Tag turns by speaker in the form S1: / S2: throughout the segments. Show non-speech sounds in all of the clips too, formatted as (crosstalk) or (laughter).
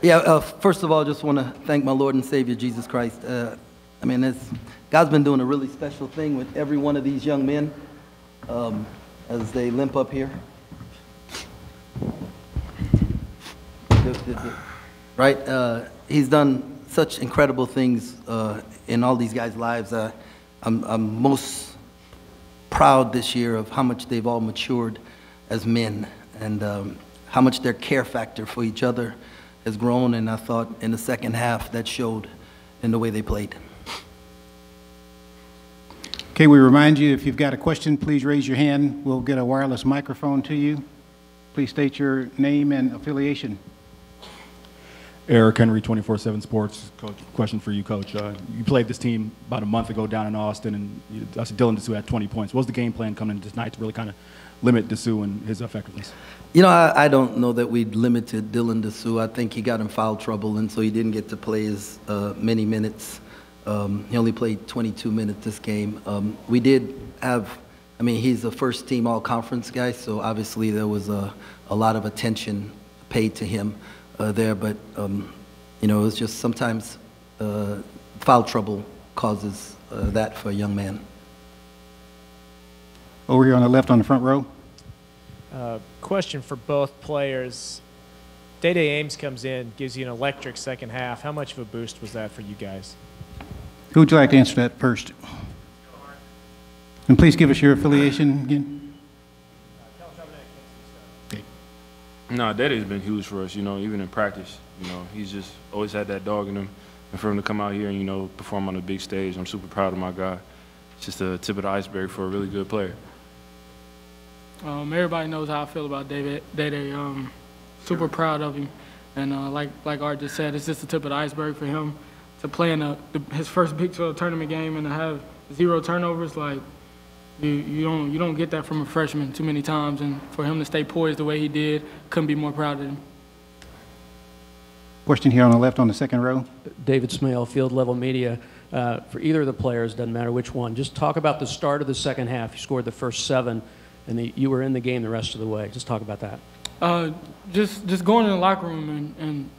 S1: Yeah, uh, first of all, just want to thank my Lord and Savior, Jesus Christ. Uh, I mean, God's been doing a really special thing with every one of these young men um, as they limp up here. Right? Uh, he's done such incredible things uh, in all these guys' lives. I'm, I'm most proud this year of how much they've all matured as men and um, how much their care factor for each other has grown. And I thought in the second half that showed in the way they played.
S2: Okay, we remind you if you've got a question, please raise your hand. We'll get a wireless microphone to you. Please state your name and affiliation.
S3: Eric Henry, 24/7 Sports. Coach, question for you, Coach. Uh, you played this team about a month ago down in Austin, and you, I said Dylan Disu had 20 points. What was the game plan coming into tonight to really kind of limit Disu and his effectiveness?
S1: You know, I, I don't know that we limited Dylan Disu. I think he got in foul trouble, and so he didn't get to play as uh, many minutes. Um, he only played 22 minutes this game. Um, we did have, I mean, he's a first team all conference guy, so obviously there was a, a lot of attention paid to him uh, there, but um, you know, it was just sometimes uh, foul trouble causes uh, that for a young man.
S2: Over here on the left on the front row.
S4: Uh, question for both players. Dai Dai Ames comes in, gives you an electric second half. How much of a boost was that for you guys?
S2: Who would you like to answer that first? And please give us your affiliation again.
S5: No, Daddy's been huge for us, you know, even in practice. You know, he's just always had that dog in him. And for him to come out here and, you know, perform on a big stage, I'm super proud of my guy. It's just the tip of the iceberg for a really good player.
S6: Um, everybody knows how I feel about David. Day um, super proud of him. And uh, like, like Art just said, it's just the tip of the iceberg for him to play in a, the, his first Big 12 tournament game and to have zero turnovers. Like, you, you don't you don't get that from a freshman too many times, and for him to stay poised the way he did, couldn't be more proud of him.
S2: Question here on the left on the second row.
S7: David Smale, Field Level Media. Uh, for either of the players, doesn't matter which one. Just talk about the start of the second half. You scored the first seven, and the, you were in the game the rest of the way. Just talk about that.
S6: Uh, just just going in the locker room and, and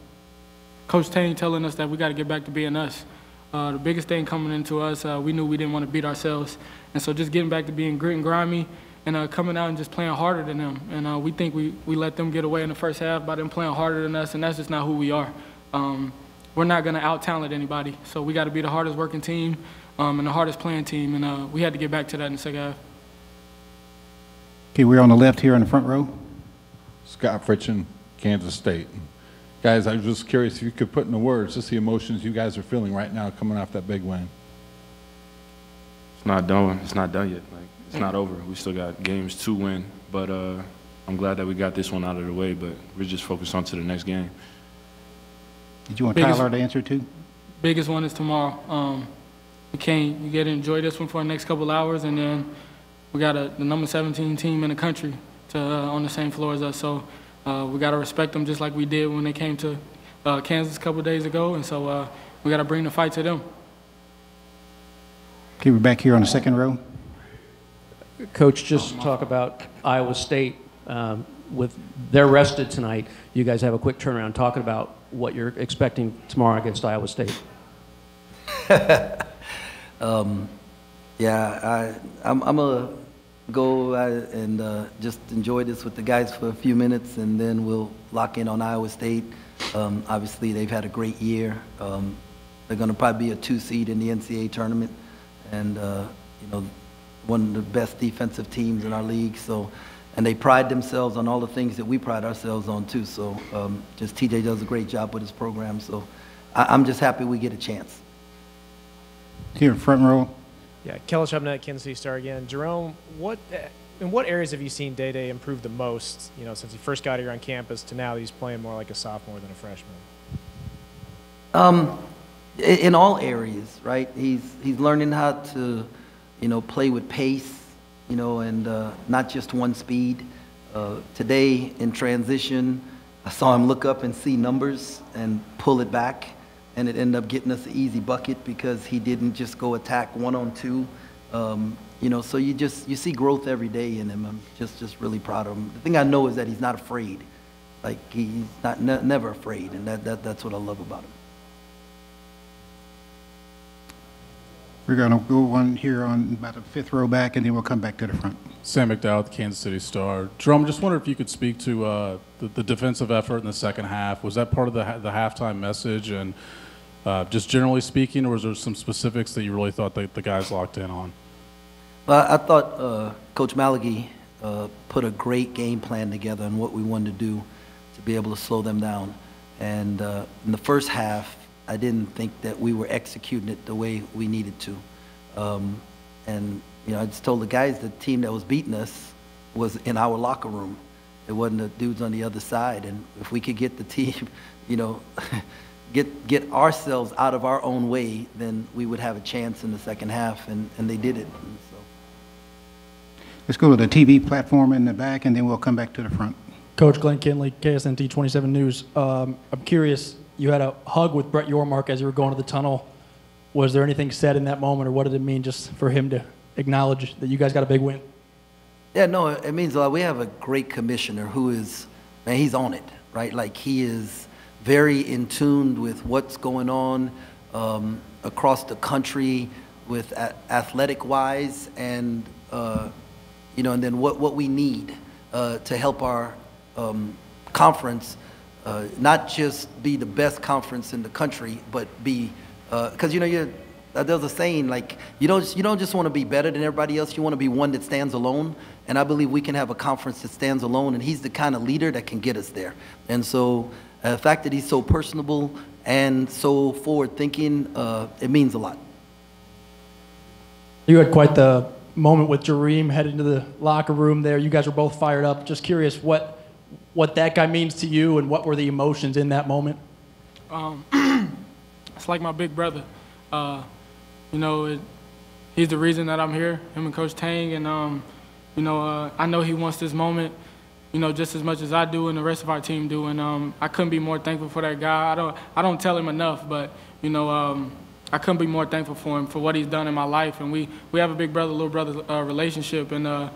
S6: Coach Taney telling us that we got to get back to being us. Uh, the biggest thing coming into us, uh, we knew we didn't want to beat ourselves. And so just getting back to being grit and grimy and uh, coming out and just playing harder than them. And uh, we think we, we let them get away in the first half by them playing harder than us, and that's just not who we are. Um, we're not going to out-talent anybody. So we got to be the hardest working team um, and the hardest playing team, and uh, we had to get back to that in the second half.
S2: Okay, we're on the left here in the front row.
S8: Scott Fritchen, Kansas State. Guys, I was just curious if you could put into words just the emotions you guys are feeling right now coming off that big win.
S5: It's not done. It's not done yet. Like it's not over. We still got games to win, but uh, I'm glad that we got this one out of the way. But we're just focused on to the next game.
S2: Did you want
S6: Biggest-
S2: Tyler to answer too?
S6: Biggest one is tomorrow. Um, we can't, you get to enjoy this one for the next couple hours, and then we got a, the number 17 team in the country to, uh, on the same floor as us. So uh, we got to respect them just like we did when they came to uh, Kansas a couple days ago, and so uh, we got to bring the fight to them.
S2: Okay, we're back here on the second row.
S7: Coach, just talk about Iowa State. Um, with they're rested tonight. You guys have a quick turnaround. Talking about what you're expecting tomorrow against Iowa State. (laughs)
S1: Um, yeah, I, I'm, I'm gonna go uh, and uh, just enjoy this with the guys for a few minutes, and then we'll lock in on Iowa State. Um, obviously, they've had a great year. Um, they're gonna probably be a two seed in the NCAA tournament, and uh, you know, one of the best defensive teams in our league. So, and they pride themselves on all the things that we pride ourselves on too. So, um, just TJ does a great job with his program. So, I, I'm just happy we get a chance.
S2: Here, front row.
S4: Yeah, Kellis Robinett, Kansas City Star again. Jerome, what in what areas have you seen Dai Dai improve the most? You know, since he first got here on campus to now, he's playing more like a sophomore than a freshman.
S1: Um, in all areas, right? He's he's learning how to, you know, play with pace, you know, and uh, not just one speed. Uh, today in transition, I saw him look up and see numbers and pull it back, and it ended up getting us an easy bucket because he didn't just go attack one on two. Um, you know, so you just you see growth every day in him. I'm just just really proud of him. The thing I know is that he's not afraid. like he's not, ne- never afraid, and that, that, that's what I love about him.
S2: We're going to go one here on about the fifth row back, and then we'll come back to the front.
S9: Sam McDowell, the Kansas City Star. Jerome, just wondered if you could speak to uh, the, the defensive effort in the second half. Was that part of the, the halftime message? And uh, just generally speaking, or was there some specifics that you really thought that the guys locked in on?
S1: Well, I thought uh, Coach Maligi uh, put a great game plan together on what we wanted to do to be able to slow them down. And uh, in the first half, I didn't think that we were executing it the way we needed to. Um, and, you know, I just told the guys the team that was beating us was in our locker room. It wasn't the dudes on the other side. And if we could get the team, (laughs) you know, (laughs) get, get ourselves out of our own way, then we would have a chance in the second half. And, and they did it. And so.
S2: Let's go to the TV platform in the back, and then we'll come back to the front.
S10: Coach Glenn Kinley, KSNT 27 News. Um, I'm curious, you had a hug with Brett Yormark as you were going to the tunnel. Was there anything said in that moment, or what did it mean just for him to acknowledge that you guys got a big win?
S1: Yeah, no, it means a lot. We have a great commissioner who is, man, he's on it, right? Like he is very in tune with what's going on um, across the country with athletic wise and, uh, you know, and then what, what we need uh, to help our um, conference uh, not just be the best conference in the country, but be, because, you know, you're, uh, there's a saying like you don't you don't just want to be better than everybody else. You want to be one that stands alone. And I believe we can have a conference that stands alone. And he's the kind of leader that can get us there. And so uh, the fact that he's so personable and so forward thinking, uh, it means a lot.
S10: You had quite the moment with Jareem heading to the locker room there. You guys were both fired up. Just curious what what that guy means to you and what were the emotions in that moment?
S6: Um, (clears throat) it's like my big brother. Uh, you know, it, he's the reason that I'm here, him and Coach Tang. And, um, you know, uh, I know he wants this moment, you know, just as much as I do and the rest of our team do. And um, I couldn't be more thankful for that guy. I don't, I don't tell him enough, but, you know, um, I couldn't be more thankful for him for what he's done in my life. And we, we have a big brother, little brother uh, relationship. And uh,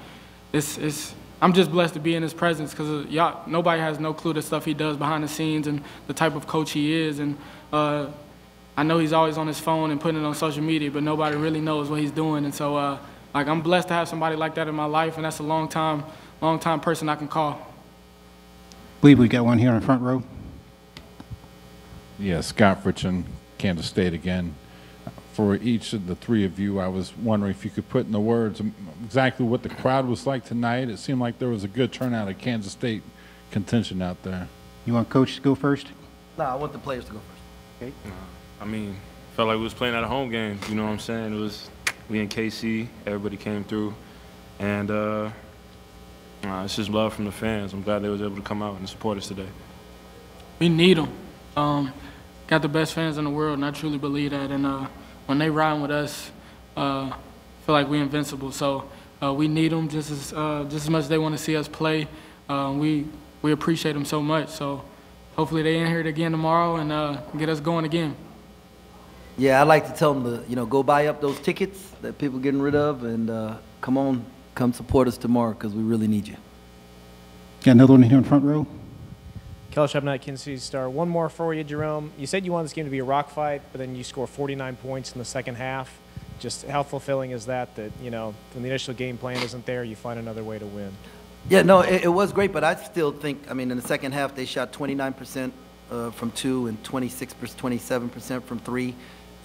S6: it's, it's, I'm just blessed to be in his presence because y'all, nobody has no clue the stuff he does behind the scenes and the type of coach he is. And uh, I know he's always on his phone and putting it on social media, but nobody really knows what he's doing. And so, uh, like, I'm blessed to have somebody like that in my life, and that's a long time, long time person I can call.
S2: believe we got one here in the front row.
S8: Yeah, Scott Fritchen, Kansas State again. For each of the three of you, I was wondering if you could put in the words exactly what the crowd was like tonight. It seemed like there was a good turnout of Kansas State contention out there.
S2: You want Coach to go first?
S1: No, I want the players to go first. Okay.
S5: I mean, felt like we was playing at a home game. You know what I'm saying? It was we in KC. Everybody came through, and uh, uh, it's just love from the fans. I'm glad they was able to come out and support us today.
S6: We need them. Um, got the best fans in the world, and I truly believe that. And uh, when they ride with us, uh, feel like we're invincible. So uh, we need them just as uh, just as much as they want to see us play. Uh, we we appreciate them so much. So hopefully they in here again tomorrow and uh, get us going again.
S1: Yeah, I like to tell them to, you know, go buy up those tickets that people getting rid of and uh, come on, come support us tomorrow because we really need you.
S2: Got another one here in front row?
S4: Kellis Robinett, Kansas City Star. One more for you, Jerome. You said you wanted this game to be a rock fight, but then you score 49 points in the second half. Just how fulfilling is that? That you know, when the initial game plan isn't there, you find another way to win.
S1: Yeah, no, it, it was great, but I still think, I mean, in the second half, they shot 29% uh, from two and 26%, 27% from three,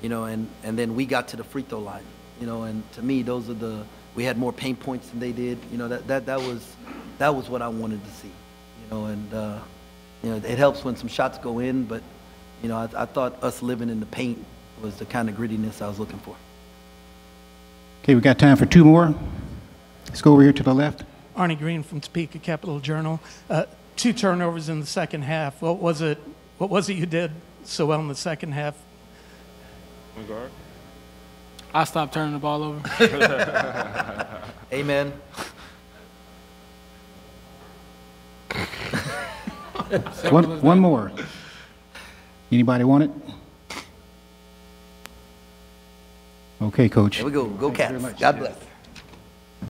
S1: you know, and, and then we got to the free throw line, you know, and to me, those are the, we had more paint points than they did, you know, that, that, that was, that was what I wanted to see, you know, and, uh, you know, it helps when some shots go in, but, you know, I, I thought us living in the paint was the kind of grittiness I was looking for.
S2: Okay, we got time for two more. Let's go over here to the left.
S11: Arnie Green from Topeka Capital Journal. Uh, two turnovers in the second half. What was it? What was it you did so well in the second half?
S5: guard.
S6: I stopped turning the ball over. (laughs)
S1: Amen. (laughs)
S2: One, one more. Anybody want it? Okay, Coach.
S1: There we go. Go
S2: Thank
S1: Cats. God bless.